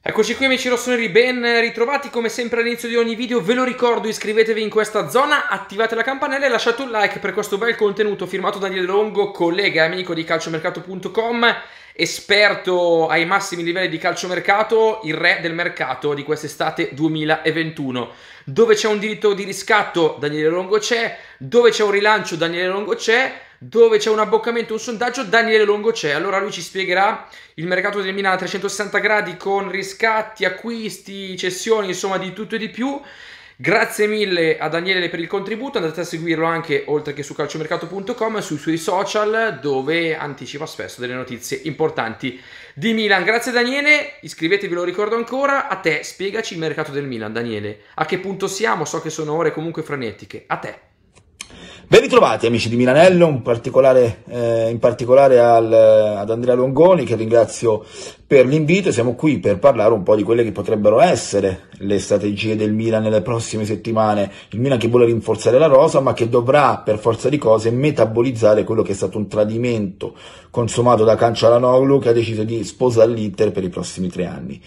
Eccoci qui amici rossoneri, ben ritrovati. Come sempre all'inizio di ogni video, ve lo ricordo iscrivetevi in questa zona, attivate la campanella e lasciate un like per questo bel contenuto firmato Daniele Longo, collega e amico di calciomercato.com, esperto ai massimi livelli di calciomercato, il re del mercato di quest'estate 2021. Dove c'è un diritto di riscatto Daniele Longo c'è, dove c'è un rilancio Daniele Longo c'è, dove c'è un abboccamento, un sondaggio, Daniele Longo c'è. Allora lui ci spiegherà il mercato del Milan a 360 gradi con riscatti, acquisti, cessioni, insomma di tutto e di più. Grazie mille a Daniele per il contributo, andate a seguirlo anche oltre che su calciomercato.com sui suoi social dove anticipa spesso delle notizie importanti di Milan. Grazie Daniele, iscrivetevi, lo ricordo ancora, a te spiegaci il mercato del Milan Daniele, a che punto siamo, so che sono ore comunque frenetiche, a te. Ben ritrovati amici di Milanello, in particolare, eh, in particolare al, ad Andrea Longoni che ringrazio per l'invito. Siamo qui per parlare un po' di quelle che potrebbero essere le strategie del Milan nelle prossime settimane. Il Milan che vuole rinforzare la rosa ma che dovrà per forza di cose metabolizzare quello che è stato un tradimento consumato da Cancialanoglu che ha deciso di sposare l'Inter per i prossimi tre anni.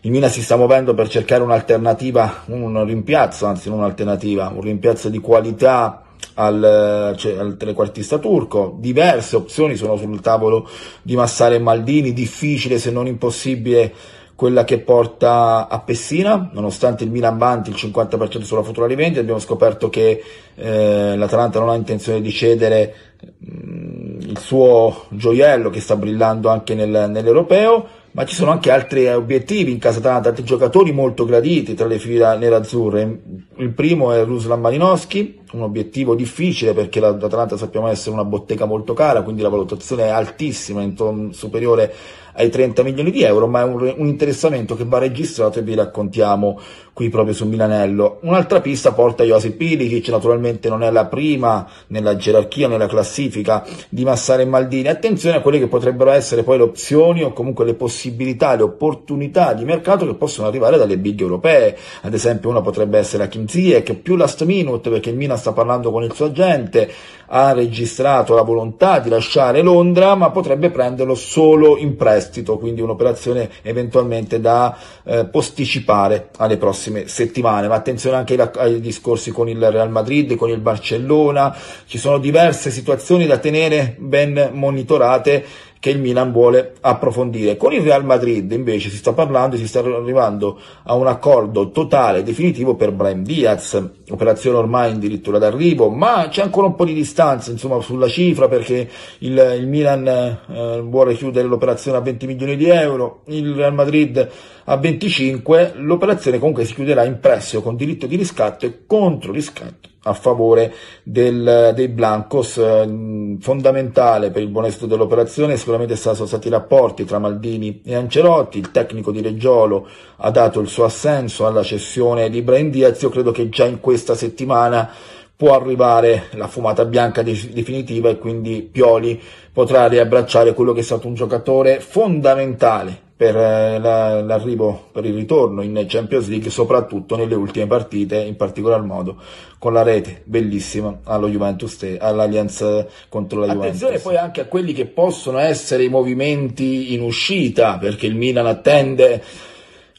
Il Milan si sta muovendo per cercare un'alternativa, un rimpiazzo, anzi non un'alternativa, un rimpiazzo di qualità al, cioè, al, trequartista turco. Diverse opzioni sono sul tavolo di Massare e Maldini, difficile se non impossibile quella che porta a Pessina, nonostante il Milan vanti il 50% sulla futura rivendita, abbiamo scoperto che eh, l'Atalanta non ha intenzione di cedere mh, mm, il suo gioiello che sta brillando anche nel, nell'europeo, ma ci sono anche altri obiettivi in casa Atalanta, altri giocatori molto graditi tra le fila nerazzurre. Il primo è Ruslan Malinowski, un obiettivo difficile perché l'Atalanta sappiamo essere una bottega molto cara, quindi la valutazione è altissima, superiore ai 30 milioni di euro, ma è un, un interessamento che va registrato e vi raccontiamo qui proprio su Milanello. Un'altra pista porta Josip Ilicic, naturalmente non è la prima nella gerarchia, nella classifica di Massare e Maldini. Attenzione a quelle che potrebbero essere poi le opzioni o comunque le possibilità, le opportunità di mercato che possono arrivare dalle big europee. Ad esempio una potrebbe essere la Kim Ziyech, più last minute perché il Milan sta parlando con il suo agente, ha registrato la volontà di lasciare Londra, ma potrebbe prenderlo solo in prestito, quindi un'operazione eventualmente da eh, posticipare alle prossime settimane. Ma attenzione anche ai, ai discorsi con il Real Madrid, con il Barcellona, ci sono diverse situazioni da tenere ben monitorate che il Milan vuole approfondire. Con il Real Madrid invece si sta parlando e si sta arrivando a un accordo totale, definitivo per Brian Diaz, operazione ormai in dirittura d'arrivo, ma c'è ancora un po' di distanza insomma, sulla cifra perché il, il Milan eh, vuole chiudere l'operazione a 20 milioni di euro, il Real Madrid a 25, l'operazione comunque si chiuderà in prestito con diritto di riscatto e contro riscatto a favore del, dei Blancos. Eh, fondamentale per il buon esito dell'operazione sicuramente sono stati i rapporti tra Maldini e Ancelotti, il tecnico di Reggiolo ha dato il suo assenso alla cessione di Brian Diaz, io credo che già in questa settimana può arrivare la fumata bianca definitiva e quindi Pioli potrà riabbracciare quello che è stato un giocatore fondamentale per eh, l'arrivo, per il ritorno in Champions League, soprattutto nelle ultime partite, in particolar modo con la rete bellissima allo Juventus, all'Allianz contro la Juventus. Attenzione poi anche a quelli che possono essere i movimenti in uscita, perché il Milan attende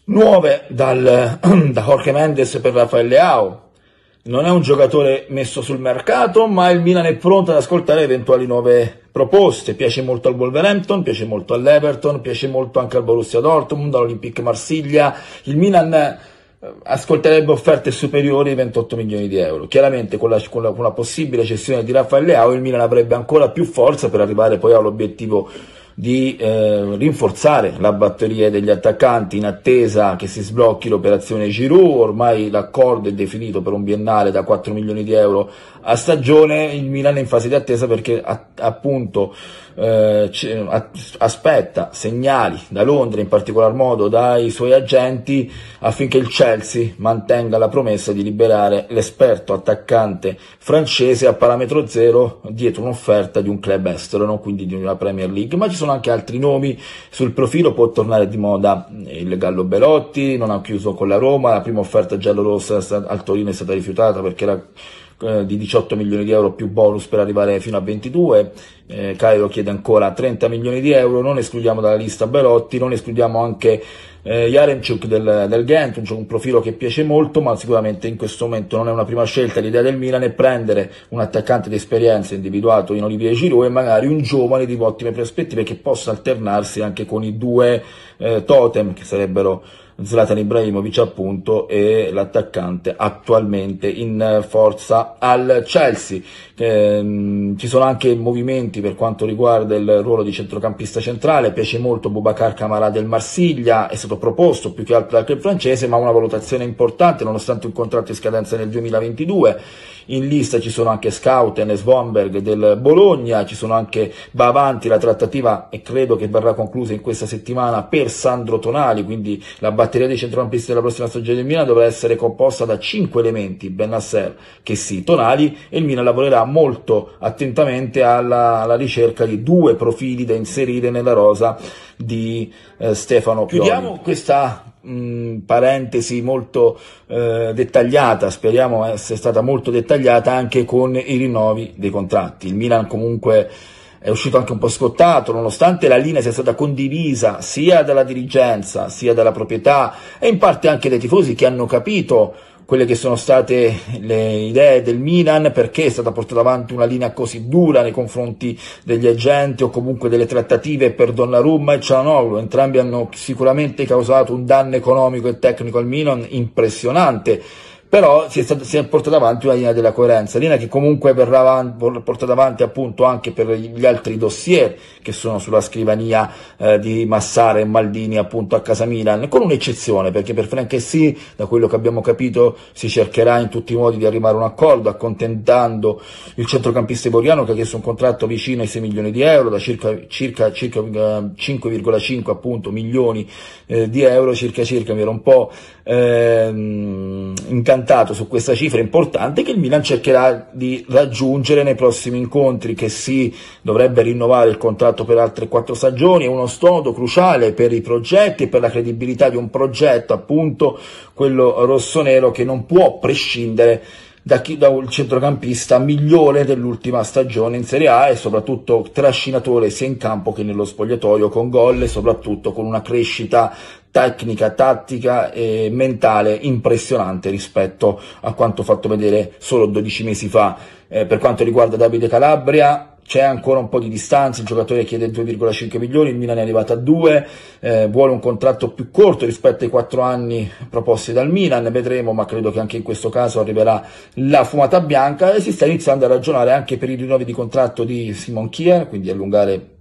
nuove dal, da Jorge Mendes per Rafael Leao, non è un giocatore messo sul mercato, ma il Milan è pronto ad ascoltare eventuali nuove proposte. Piace molto al Wolverhampton, piace molto all'Everton, piace molto anche al Borussia Dortmund, all'Olympique Marsiglia. Il Milan eh, ascolterebbe offerte superiori ai 28 milioni di euro. Chiaramente con la, con la, con la possibile cessione di Raffaele Leao il Milan avrebbe ancora più forza per arrivare poi all'obiettivo di eh, rinforzare la batteria degli attaccanti in attesa che si sblocchi l'operazione Giroud, ormai l'accordo è definito per un biennale da 4 milioni di euro a stagione, il Milan è in fase di attesa perché a, appunto eh, aspetta segnali da Londra, in particolar modo dai suoi agenti, affinché il Chelsea mantenga la promessa di liberare l'esperto attaccante francese a parametro zero dietro un'offerta di un club estero, non quindi di una Premier League, ma ci sono anche altri nomi sul profilo, può tornare di moda il Gallo Belotti, non ha chiuso con la Roma, la prima offerta giallorossa al Torino è stata rifiutata perché era eh, di 18 milioni di euro più bonus per arrivare fino a 22, eh, Cairo chiede ancora 30 milioni di euro, non escludiamo dalla lista Belotti, non escludiamo anche eh, Jaremchuk del, del Ghent, un, un, profilo che piace molto, ma sicuramente in questo momento non è una prima scelta. L'idea del Milan è prendere un attaccante di esperienza individuato in Olivier Giroud e magari un giovane di ottime prospettive che possa alternarsi anche con i due eh, totem che sarebbero Zlatan Ibrahimovic appunto e l'attaccante attualmente in forza al Chelsea. Eh, ci sono anche movimenti per quanto riguarda il ruolo di centrocampista centrale, piace molto Boubacar Camara del Marsiglia, è stato proposto più che altro dal club francese ma una valutazione importante nonostante un contratto in scadenza nel 2022 in lista ci sono anche Scouten e Svonberg del Bologna, ci sono anche va avanti la trattativa e credo che verrà conclusa in questa settimana per Sandro Tonali, quindi la batteria dei centrocampisti della prossima stagione del Milan dovrà essere composta da cinque elementi, Benasser che sì, Tonali e il Milan lavorerà molto attentamente alla, alla ricerca di due profili da inserire nella rosa di eh, Stefano Pioli. Chiudiamo questa parentesi molto eh, dettagliata, speriamo essere stata molto dettagliata anche con i rinnovi dei contratti. Il Milan comunque è uscito anche un po' scottato, nonostante la linea sia stata condivisa sia dalla dirigenza sia dalla proprietà e in parte anche dai tifosi che hanno capito quelle che sono state le idee del Milan, perché è stata portata avanti una linea così dura nei confronti degli agenti o comunque delle trattative per Donnarumma e Cianoglu, entrambi hanno sicuramente causato un danno economico e tecnico al Milan impressionante però si è, stato, si è, portata avanti una linea della coerenza, linea che comunque verrà portata avanti appunto anche per gli altri dossier che sono sulla scrivania eh, di Massara e Maldini appunto a casa Milan, con un'eccezione perché per Franchessi, da quello che abbiamo capito, si cercherà in tutti i modi di arrivare a un accordo, accontentando il centrocampista iboriano che ha chiesto un contratto vicino ai 6 milioni di euro, da circa, circa, circa 5,5 eh, appunto milioni eh, di euro, circa circa mi ero un po' ehm, incantato scantato su questa cifra importante che il Milan cercherà di raggiungere nei prossimi incontri, che si dovrebbe rinnovare il contratto per altre quattro stagioni, è uno stodo cruciale per i progetti e per la credibilità di un progetto, appunto quello rossonero che non può prescindere da, chi, da un centrocampista migliore dell'ultima stagione in Serie A e soprattutto trascinatore sia in campo che nello spogliatoio con gol e soprattutto con una crescita tecnica, tattica e mentale impressionante rispetto a quanto fatto vedere solo 12 mesi fa. Eh, per quanto riguarda Davide Calabria, c'è ancora un po' di distanza, il giocatore chiede 2,5 milioni, il Milan è arrivato a 2, eh, vuole un contratto più corto rispetto ai 4 anni proposti dal Milan, vedremo, ma credo che anche in questo caso arriverà la fumata bianca e si sta iniziando a ragionare anche per i rinnovi di contratto di Simon Kier, quindi allungare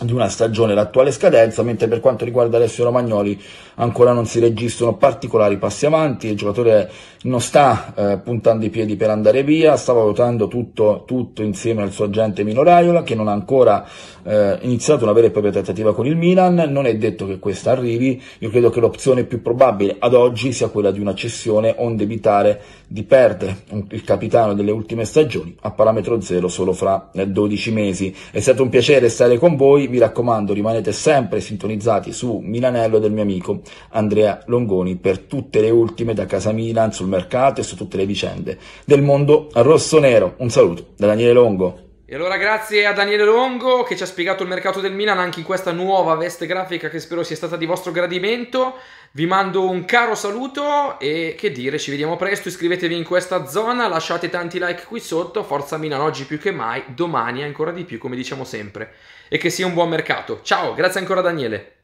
di una stagione l'attuale scadenza, mentre per quanto riguarda Alessio Romagnoli ancora non si registrano particolari passi avanti, il giocatore non sta eh, puntando i piedi per andare via, sta valutando tutto, tutto insieme al suo agente Mino Raiola che non ha ancora eh, iniziato una vera e propria trattativa con il Milan, non è detto che questa arrivi, io credo che l'opzione più probabile ad oggi sia quella di una cessione onde evitare di perdere il capitano delle ultime stagioni a parametro zero solo fra 12 eh, mesi. È stato un piacere stare con voi, mi raccomando rimanete sempre sintonizzati su Milanello del mio amico Andrea Longoni per tutte le ultime da casa Milan sul mercato e su tutte le vicende del mondo rosso-nero. Un saluto da Daniele Longo. E allora grazie a Daniele Longo che ci ha spiegato il mercato del Milan anche in questa nuova veste grafica che spero sia stata di vostro gradimento. Vi mando un caro saluto e che dire, ci vediamo presto, iscrivetevi in questa zona, lasciate tanti like qui sotto, forza Milan oggi più che mai, domani ancora di più come diciamo sempre. E che sia un buon mercato. Ciao, grazie ancora Daniele.